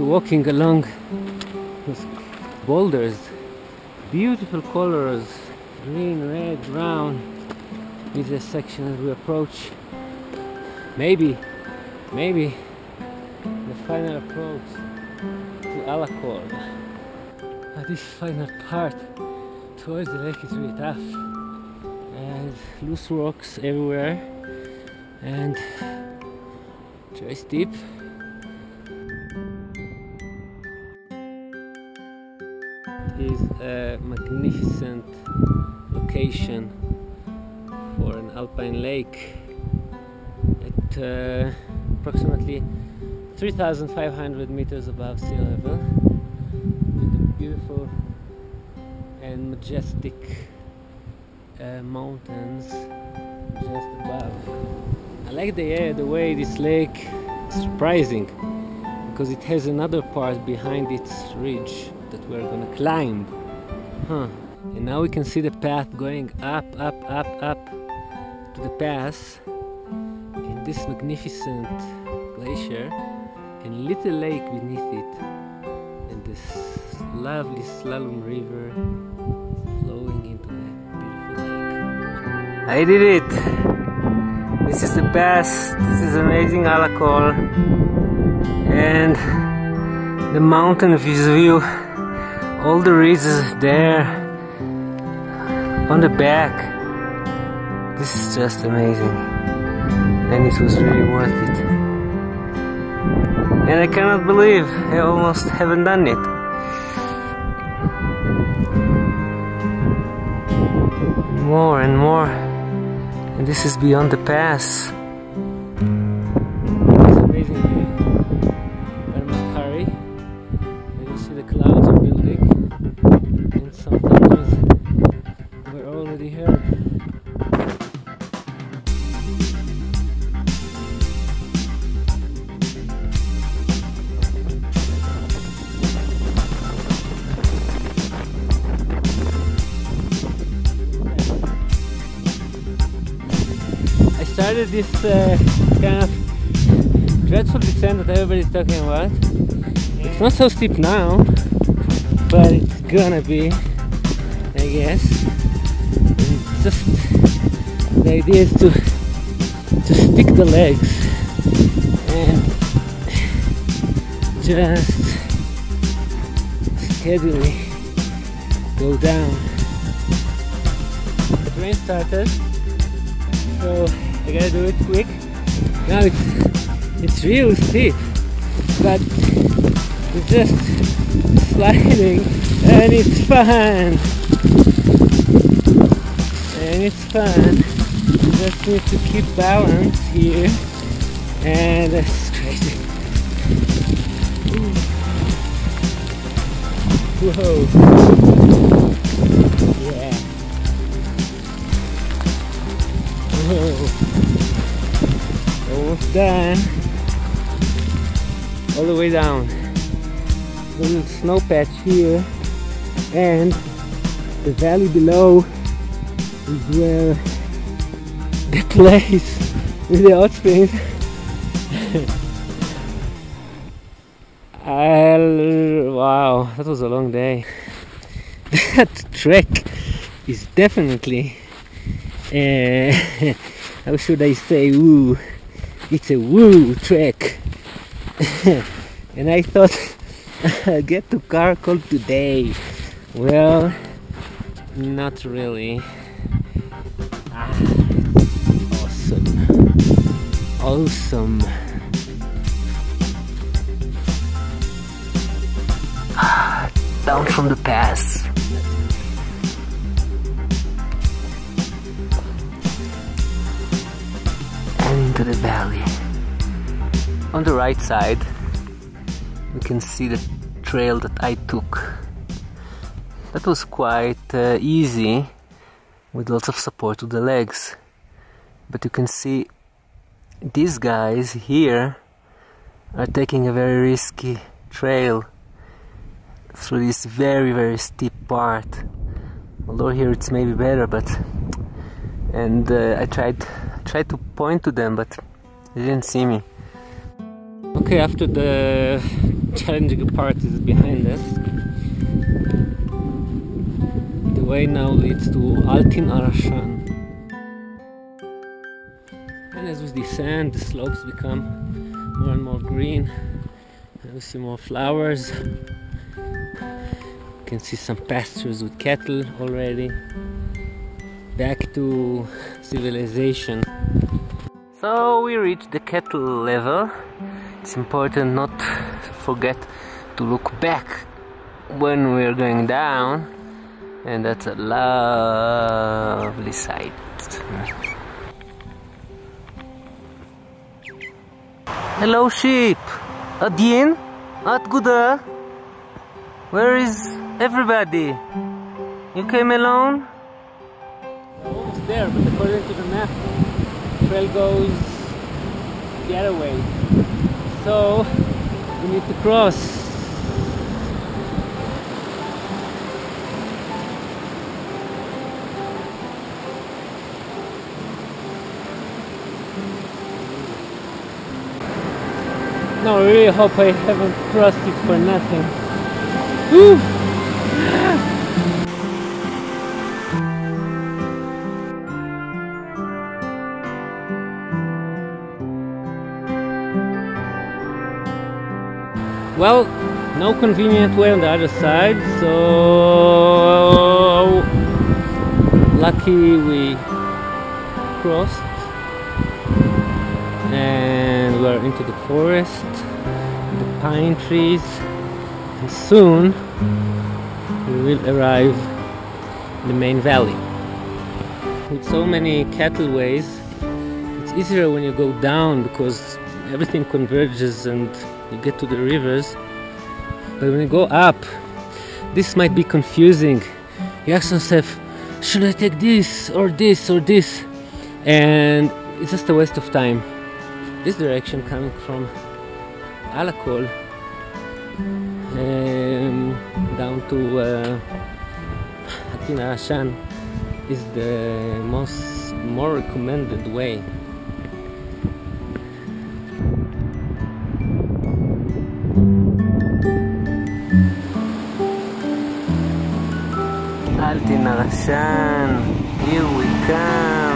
walking along those boulders. Beautiful colors, green, red, brown. Is a section as we approach. Maybe, maybe the final approach to Alakol. Uh, this final part towards the lake is really tough. And loose rocks everywhere and very steep. Is a magnificent location for an alpine lake at uh, approximately 3,500 meters above sea level with the beautiful and majestic uh, mountains just above. I like the the way this lake is surprising because it has another part behind its ridge that we're gonna climb. Huh. And now we can see the path going up, up, up, up to the pass in this magnificent glacier and little lake beneath it and this lovely slalom river flowing into that beautiful lake. I did it! This is the pass. This is amazing Alakol and the mountain view all the reasons there on the back this is just amazing. And it was really worth it. And I cannot believe I almost haven't done it. More and more. And this is beyond the pass started this uh, kind of dreadful descent that everybody's talking about. It's not so steep now, but it's gonna be, I guess. And just the idea is to to stick the legs and just steadily go down. The rain started, so I gotta do it quick. Now it's it's real steep, but it's just sliding and it's fun. And it's fun. You just need to keep balance here. And that's crazy. Whoa. Done. All the way down. A little snow patch here. And the valley below is where the place with the hot springs. Wow that was a long day. That trek is definitely uh, how should I say woo it's a woo trek and I thought I'd get to Karakol today. Well not really. Ah, awesome. Awesome. Down from the pass into the valley. On the right side, you can see the trail that I took. That was quite uh, easy with lots of support to the legs. But you can see these guys here are taking a very risky trail through this very very steep part. Although here it's maybe better, but and uh, I tried tried to point to them, but they didn't see me. Okay, after the challenging part is behind us, the way now leads to Altyn Arashan. And as we descend, the slopes become more and more green. And we see more flowers. You can see some pastures with cattle already. Back to civilization. So we reached the kettle level. It's important not to forget to look back when we're going down, and that's a lovely sight. Hello, sheep. Adien? At Guda? Where is everybody? You came alone? Almost there, but according to the map, trail goes the other way. So we need to cross. No, I really hope I haven't crossed it for nothing. Woo! Well, no convenient way on the other side, so lucky we crossed and we're into the forest, the pine trees, and soon we will arrive in the main valley. With so many cattleways, it's easier when you go down because everything converges and you get to the rivers. But when you go up, this might be confusing. You ask yourself, should I take this or this or this? And it's just a waste of time. This direction coming from Alakol um, down to uh, Altyn Arashan is the most more recommended way. Here we come.